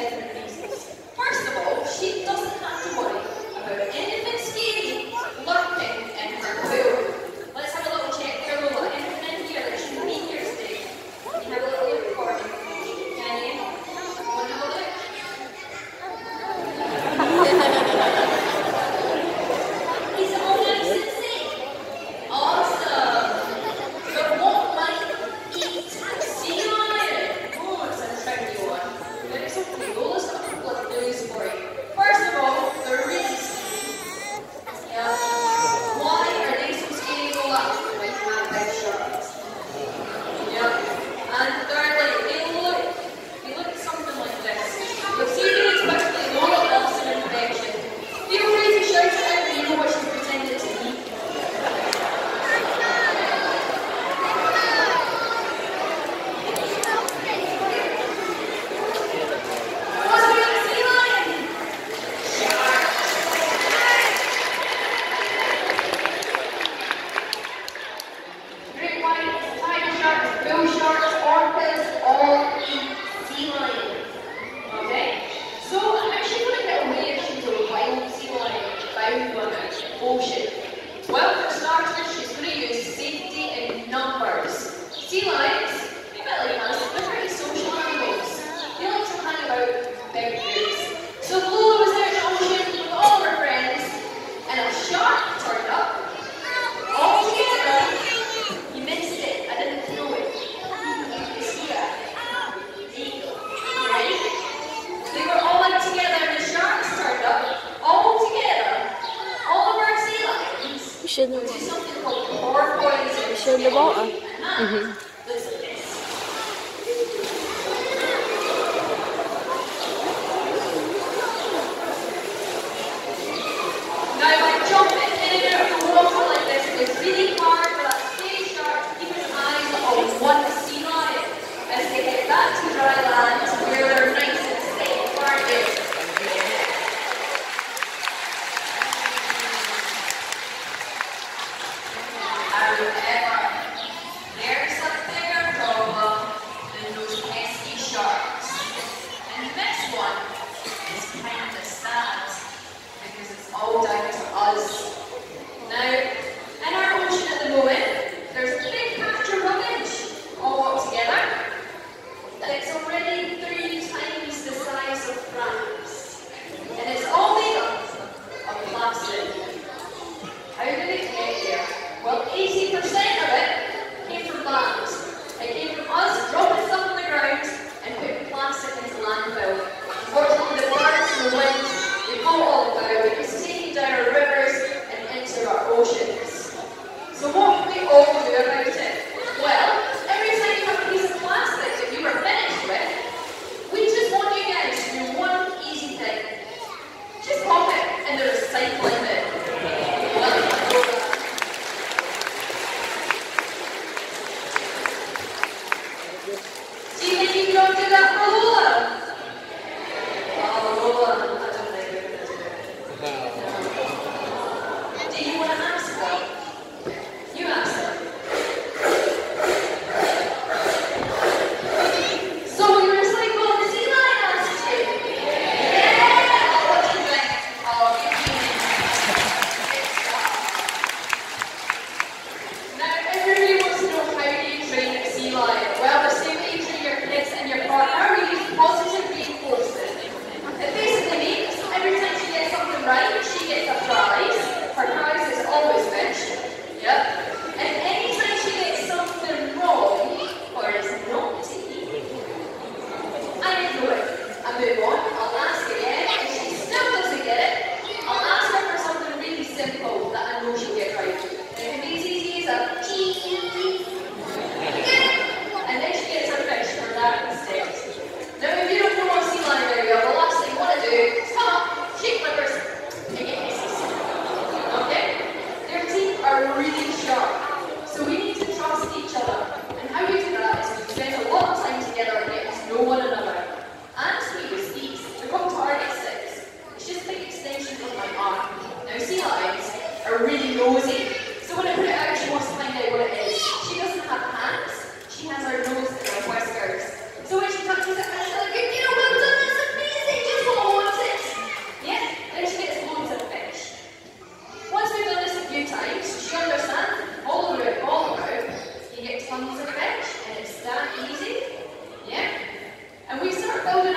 in Mm-hmm. I enjoy You understand? All the all the you get tons of and it's that easy. Yeah? And we start building